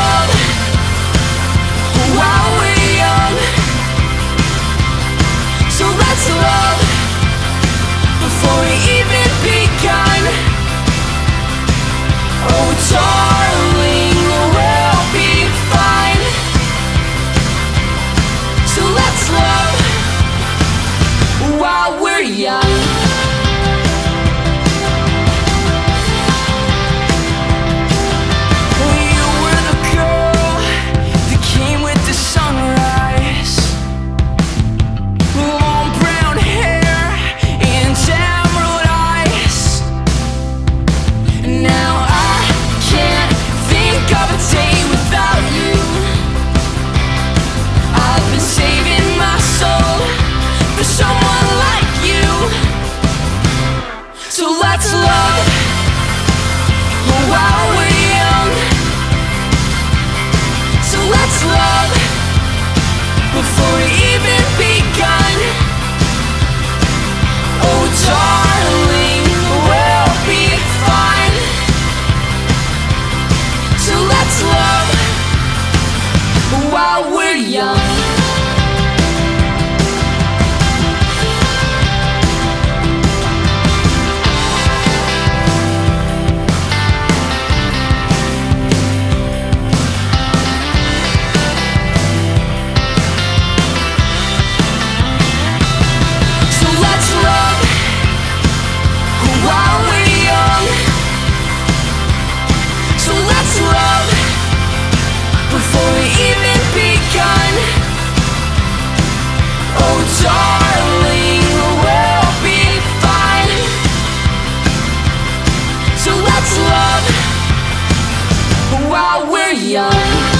world. that's love. While we're young So let's love Before So let's love while we're young?